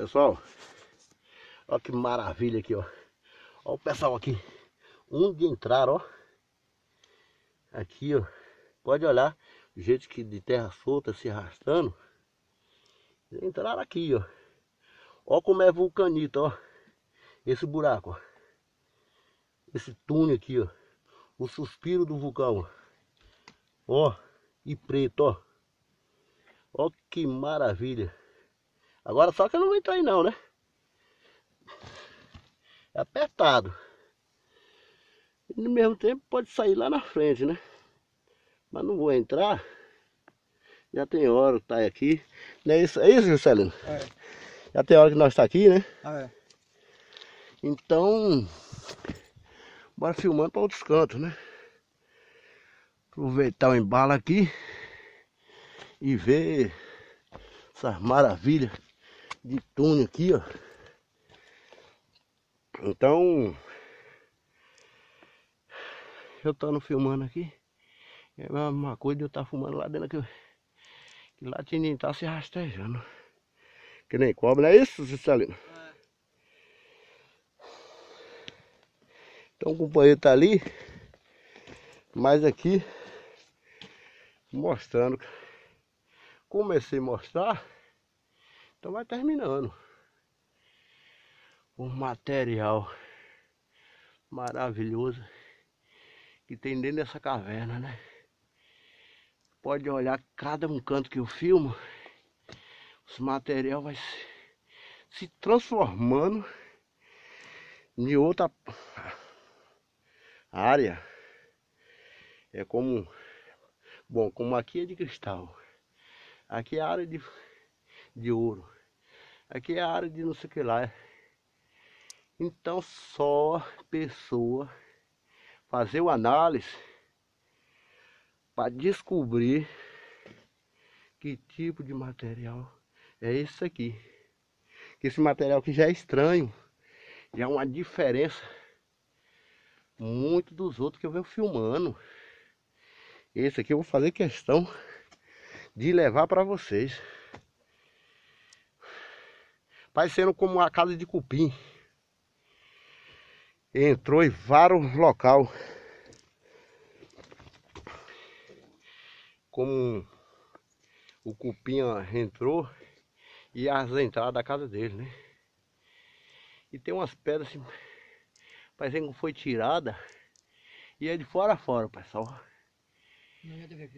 Pessoal, olha que maravilha aqui, ó. Olha o pessoal aqui. Onde entrar, ó. Aqui, ó. Pode olhar. O jeito que de terra solta se arrastando. Entraram aqui, ó. Ó como é vulcanito, ó. Esse buraco, ó. Esse túnel aqui, ó. O suspiro do vulcão, ó. Ó. E preto, ó. Ó que maravilha. Agora só que eu não vou entrar aí não, né? É apertado. E no mesmo tempo pode sair lá na frente, né? Mas não vou entrar. Já tem hora que tá aqui. Não é isso, é isso Juscelino? É. Já tem hora que nós tá aqui, né? Ah, é. Então, bora filmando para outros cantos, né? Aproveitar o embalo aqui e ver essas maravilhas de túnel aqui, ó. Então, eu tô filmando aqui. É a mesma coisa de eu estar tá fumando lá dentro aqui. Que lá tinha tá se rastejando. Que nem cobra, não é isso, Cicalino? É. Então o companheiro tá ali. Mas aqui mostrando. Comecei a mostrar. Então vai terminando. Um material maravilhoso que tem dentro dessa caverna, né? Pode olhar cada um canto que eu filmo, esse material vai se, se transformando em outra área. É como, bom, como aqui é de cristal, aqui é a área de de ouro. Aqui é a área de não sei o que lá. Então só pessoa fazer o análise para descobrir que tipo de material é esse aqui. Que esse material que já é estranho, já é uma diferença muito dos outros que eu venho filmando. Esse aqui eu vou fazer questão de levar para vocês parecendo como uma casa de cupim. Entrou em vários local. Como o cupim entrou e as entradas da casa dele, né? E tem umas pedras assim, parecendo que foi tirada e é de fora a fora, pessoal.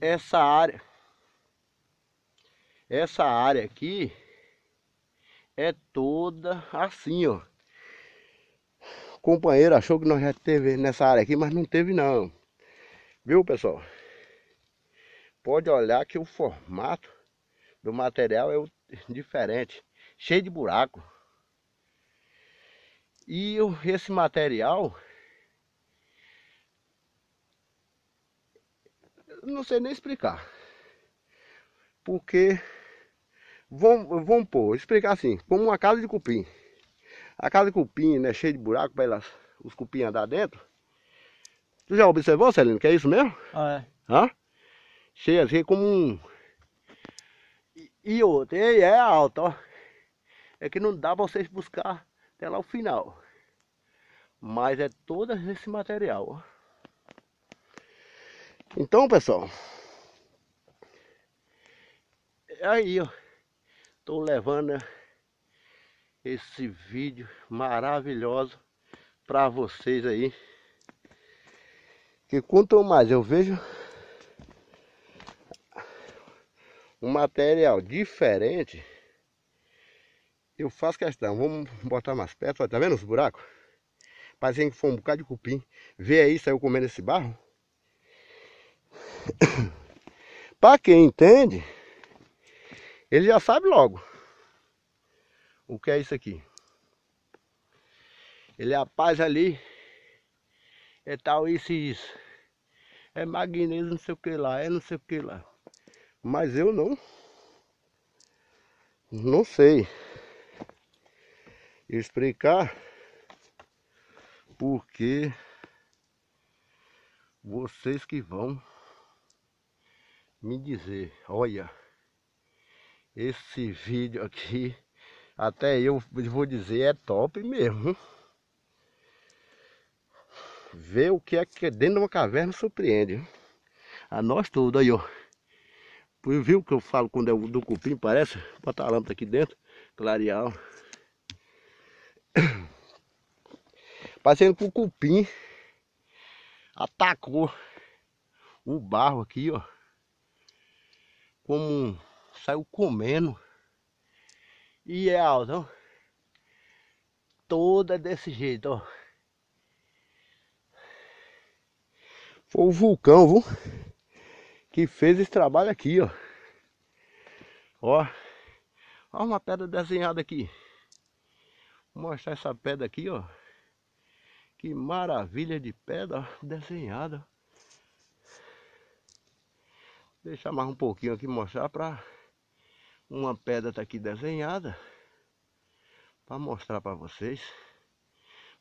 Essa área, essa área aqui é toda assim, ó. O companheiro achou que nós já teve nessa área aqui, mas não teve não. Viu, pessoal? Pode olhar que o formato do material é diferente, cheio de buraco. E esse material não sei nem explicar. Porque Vamos, vamos pôr, explicar assim, como uma casa de cupim. A casa de cupim, né, cheia de buraco para os cupim andar dentro. Tu já observou, Celino, que é isso mesmo? Ah, é. Hã? Cheia assim, como um... E, e outra, e é alta, ó. É que não dá para vocês buscar até lá o final. Mas é todo esse material, ó. Então, pessoal. É aí, ó. Estou levando esse vídeo maravilhoso para vocês aí. Que quanto mais eu vejo um material diferente, eu faço questão. Vamos botar mais perto, tá vendo os buracos? Parecendo que foi um bocado de cupim. Vê aí, saiu comendo esse barro. para quem entende, ele já sabe logo o que é isso aqui. Ele rapaz ali é tal isso e isso. É magnésio não sei o que lá, é não sei o que lá. Mas eu não. Não sei explicar porque vocês que vão me dizer, olha esse vídeo aqui Até eu vou dizer, é top mesmo. Ver o que é que dentro de uma caverna surpreende. A nós todos aí, ó. Viu que eu falo quando é do cupim, parece? Bota a lâmpada aqui dentro, clarear. Parecendo que o cupim atacou o barro aqui, ó. Como saiu comendo. E é alto, ó. Toda desse jeito, ó. Foi o vulcão, viu? Que fez esse trabalho aqui, ó. Ó. Ó uma pedra desenhada aqui. Vou mostrar essa pedra aqui, ó. Que maravilha de pedra desenhada. Deixar mais um pouquinho aqui mostrar para uma pedra tá aqui desenhada para mostrar para vocês.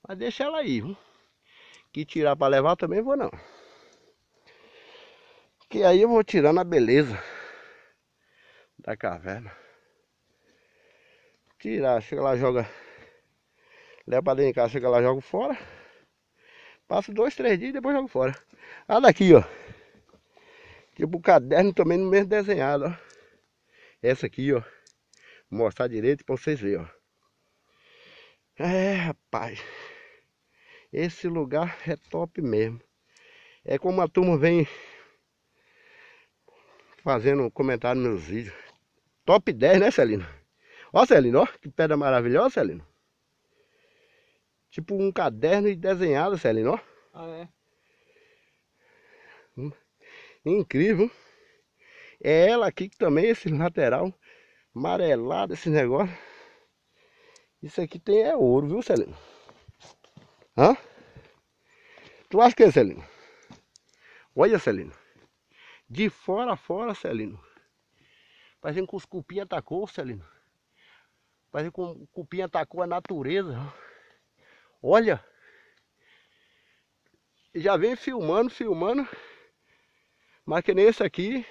Mas deixa ela aí, viu? Que tirar para levar também vou não. Que aí eu vou tirando a beleza da caverna. Tirar, chega lá, joga. Leva para dentro de casa, chega lá, joga fora. Passa dois, três dias e depois jogo fora. Ah, daqui, ó. Tipo o caderno também no mesmo desenhado, ó. Essa aqui, ó. Vou mostrar direito para vocês verem, ó. É, rapaz. Esse lugar é top mesmo. É como a turma vem fazendo comentário nos meus vídeos. Top 10, né, Celino? Ó, Celino, ó, que pedra maravilhosa, Celino. Tipo um caderno e desenhado, Celino, ó. Ah, é? Hum, incrível. É ela aqui que também, esse lateral amarelado, esse negócio. Isso aqui tem é ouro, viu, Celino? Hã? Tu acha que é, Celino? Olha, Celino. De fora a fora, Celino. Parecendo que os cupim atacou, Celino. Parecendo que o cupim atacou a natureza. Olha. Já vem filmando, filmando. Mas que nem esse aqui.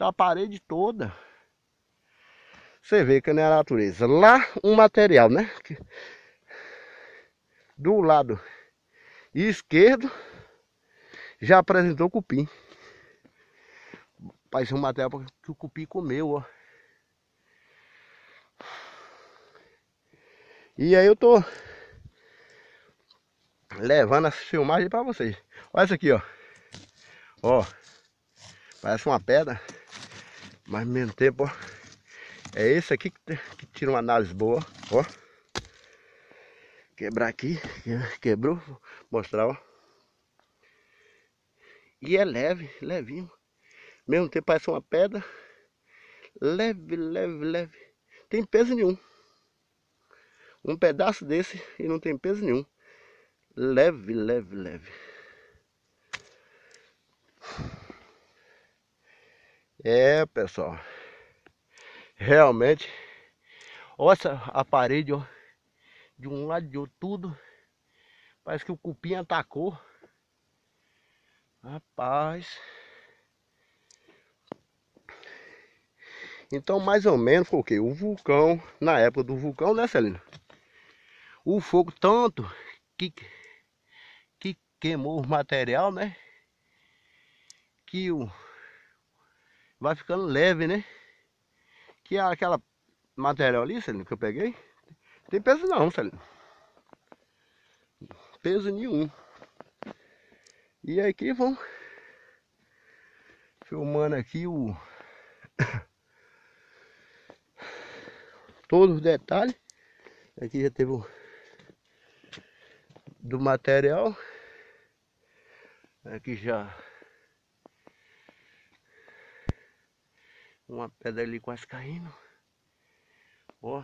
Tá a parede toda. Você vê que não é a natureza. Lá um material, né? Do lado esquerdo já apresentou cupim. Parece um material que o cupim comeu, ó. E aí eu tô levando essa filmagem para vocês. Olha isso aqui, ó. Ó. Parece uma pedra. Mas ao mesmo tempo, ó. É esse aqui que, que tira uma análise boa, ó. Quebrar aqui, quebrou, mostrar, ó. E é leve, levinho. Mesmo tempo parece uma pedra. Leve, leve, leve. Tem peso nenhum. Um pedaço desse e não tem peso nenhum. Leve, leve, leve. É, pessoal. Realmente. Olha a parede, ó. De um lado de outro, tudo. Parece que o cupim atacou. Rapaz. Então, mais ou menos, foi o quê? O vulcão, na época do vulcão, né, Celina? O fogo tanto que, que queimou o material, né? Que o, vai ficando leve, né? Que é aquela material ali, Celina, que eu peguei, tem peso não, Celina. Peso nenhum. E aqui vão filmando aqui o todos os detalhes. Aqui já teve o do material. Aqui já uma pedra ali quase caindo. Ó.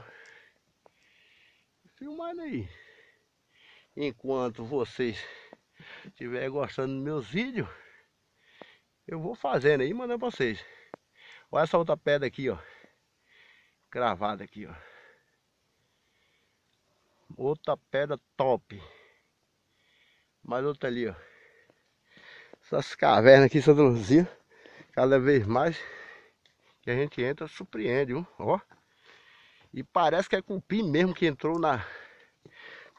Filmando aí. Enquanto vocês estiverem gostando dos meus vídeos, eu vou fazendo aí, mandando pra vocês. Olha essa outra pedra aqui, ó gravada aqui, ó. Outra pedra top. Mais outra ali, ó. Essas cavernas aqui em Santa Luzia, cada vez mais que a gente entra, surpreende, viu? ó. E parece que é cupim mesmo que entrou na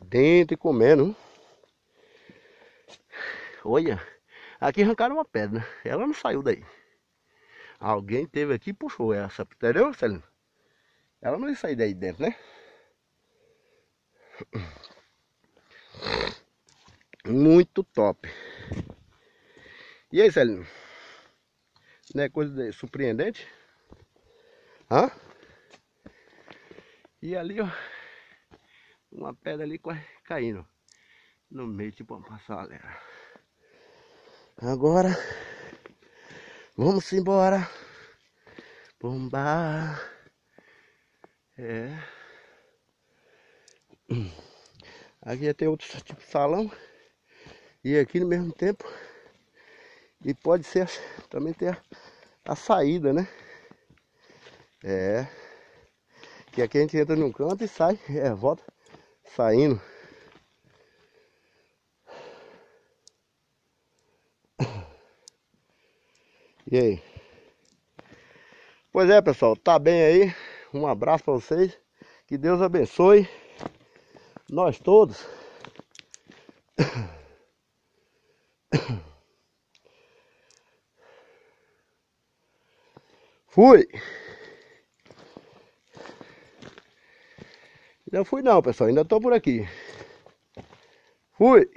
dentro e comendo. Olha, aqui arrancaram uma pedra. Ela não saiu daí. Alguém teve aqui e puxou essa, entendeu, Celino? Ela não ia sair daí dentro, né? Muito top. E aí, Celino? Não é coisa de surpreendente? Hã? E ali, ó. Uma pedra ali caindo. No meio, tipo uma passaleira. Agora. Vamos embora. Bombar. É. Aqui tem outro tipo de salão. E aqui no mesmo tempo. E pode ser também ter a, a saída, né? É. Que aqui a gente entra num canto e sai, é, volta saindo. E aí? Pois é, pessoal, tá bem aí. Um abraço para vocês. Que Deus abençoe nós todos. Fui. Não fui não, pessoal. Ainda tô por aqui. Fui.